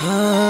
Ah.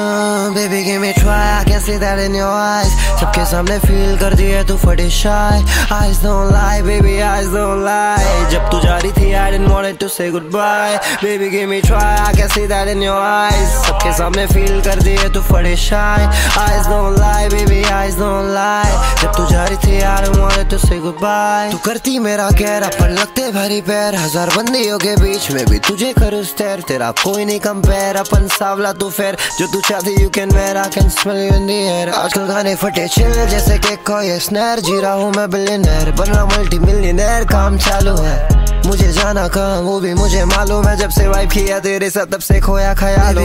Baby give me try I can see that in your eyes सबके सामने feel कर दिए तू फटे shy Eyes don't lie baby eyes don't lie जब तू जा रही थी I didn't want to say goodbye Baby give me try I can see that in your eyes सबके सामने feel कर दिए तू फटे shy Eyes don't lie baby eyes don't lie जब तू जा रही थी I didn't want to say goodbye तू करती मेरा कह अपन लगते भारी पैर हज़ार बंदियों के बीच में भी तुझे करूँ स्टेर तेरा कोई नहीं कंपेयर अपन सावला तू फेर जो तू चाहती यू कैन मेरा can smell you in the air आजकल गाने फटे चिल जैसे के कोई स्नैर जी रहा हूँ मैं बिलियनर बनना मल्टी मिलियनर काम चालू है। मुझे जाना कहा वो भी मुझे मालूम है। जब से वाइफ किया तेरे साथ तब से खोया ख्यालों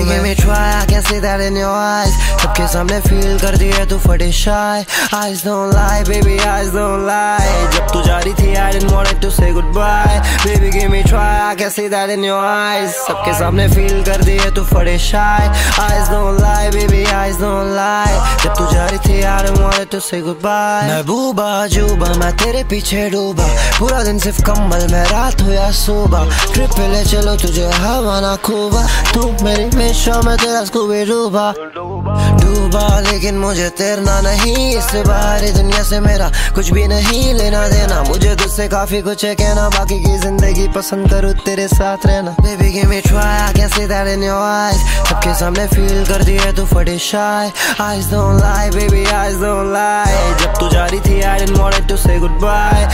कैसे दैट इन योर सबके सामने फील कर दिया तू फटे shy eyes don't lie baby eyes don't lie जब तू जा रही थी I didn't want to say goodbye baby give me try कैसे दैट इन योर आईज सबके सामने फील कर दिया तू फटे shy eyes don't lie baby eyes don't lie जब तू जा रही थी I didn't want to say goodbye मैं बूबा जूबा मैं तेरे पीछे डूबा। पूरा दिन सिर्फ़ कंबल में रहा रात हो या सुबह ट्रिप पे ले चलो तुझे हवाना खूबा तू मेरी मिशा में तेरा स्कूबी डूबा डूबा लेकिन मुझे तैरना नहीं इस बाहरी दुनिया से मेरा कुछ भी नहीं लेना देना मुझे तुझसे काफ़ी कुछ है कहना बाकी की ज़िंदगी पसंद करूँ तेरे साथ रहना baby give me try I can see that in your सबके सामने फील कर दिए तू फटे shy eyes don't lie baby eyes don't lie जब तू जा रही थी I didn't want to say good bye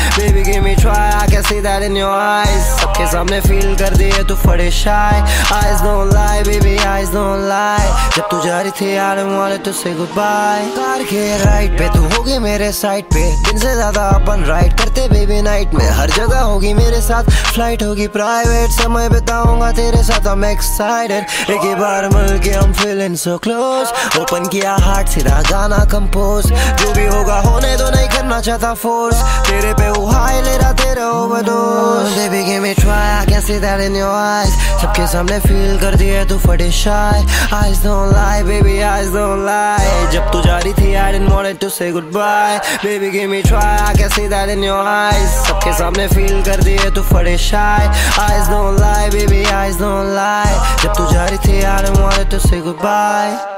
that in your eyes. सबके सामने फील कर दिए तू फटे shy eyes don't lie, baby, eyes don't lie. जब तू जा रही थी I don't want to say car के राइट पे तू होगी मेरे साइड पे। दिन से ज़्यादा अपन राइड करते बेबी नाइट में। हर जगह होगी मेरे साथ। फ़्लाइट होगी प्राइवेट समय बिताऊँगा तेरे साथ। I'm excited एक ही बार मिल के I'm feeling so close open किया हार्ट सीधा गाना कंपोज जो भी होगा होने दो, नहीं करना चाहता फोर्स तेरे पे वो high see that in your eyes सबके सामने feel कर दिए तू फटे shy eyes don't lie baby eyes don't lie जब तू जा रही थी I didn't want to say goodbye baby give me try I can see that in your eyes सबके सामने feel कर दिए तू फटे shy eyes don't lie baby eyes don't lie जब तू जा रही थी I didn't want to say goodbye